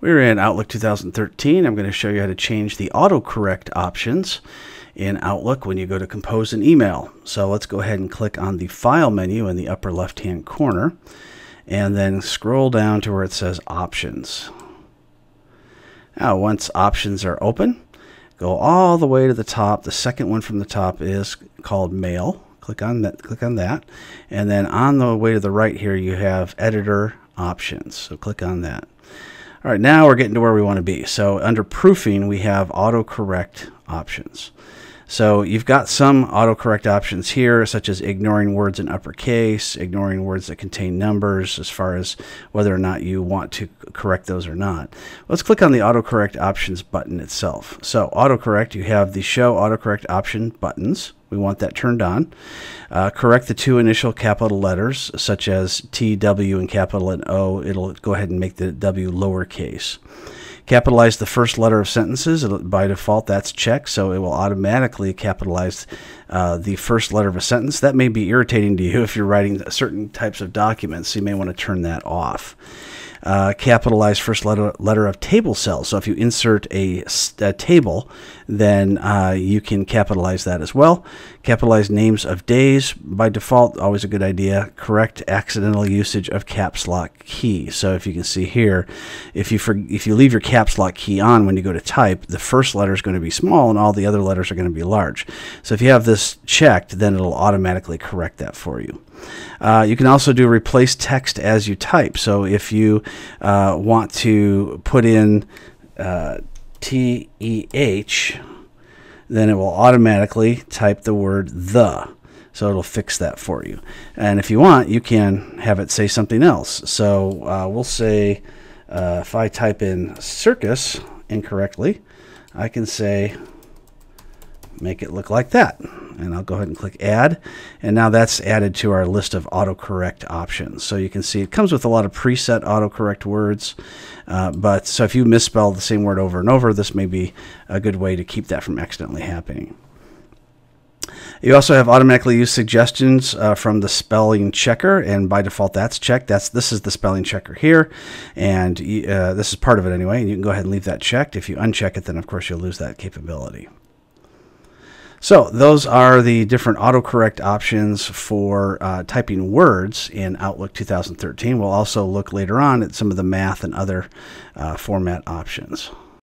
We're in Outlook 2013. I'm going to show you how to change the autocorrect options in Outlook when you go to compose an email. So let's go ahead and click on the File menu in the upper left-hand corner and then scroll down to where it says Options. Now once options are open, go all the way to the top. The second one from the top is called Mail. Click on that. Click on that, and then on the way to the right here, you have Editor Options. So click on that. All right, now we're getting to where we want to be. So under proofing, we have autocorrect options. So you've got some autocorrect options here, such as ignoring words in uppercase, ignoring words that contain numbers, as far as whether or not you want to correct those or not. Let's click on the autocorrect options button itself. So autocorrect, you have the show autocorrect option buttons. We want that turned on. Uh, correct the two initial capital letters, such as T, W, and capital and O. It'll go ahead and make the W lowercase. Capitalize the first letter of sentences. By default, that's checked, so it will automatically capitalize uh, the first letter of a sentence. That may be irritating to you if you're writing certain types of documents, so you may want to turn that off uh, capitalize first letter, letter of table cells. So if you insert a, a table, then uh, you can capitalize that as well. Capitalize names of days by default, always a good idea. Correct accidental usage of caps lock key. So if you can see here, if you for, if you leave your caps lock key on when you go to type, the first letter is going to be small and all the other letters are going to be large. So if you have this checked, then it'll automatically correct that for you. Uh, you can also do replace text as you type. So if you uh, want to put in uh, TEH, then it will automatically type the word the. So it'll fix that for you. And if you want, you can have it say something else. So uh, we'll say uh, if I type in circus incorrectly, I can say make it look like that. And I'll go ahead and click add. And now that's added to our list of autocorrect options. So you can see it comes with a lot of preset autocorrect words. Uh, but so if you misspell the same word over and over this may be a good way to keep that from accidentally happening you also have automatically used suggestions uh, from the spelling checker, and by default that's checked. That's this is the spelling checker here, and uh, this is part of it anyway. And you can go ahead and leave that checked. If you uncheck it, then of course you'll lose that capability. So those are the different autocorrect options for uh, typing words in Outlook 2013. We'll also look later on at some of the math and other uh, format options.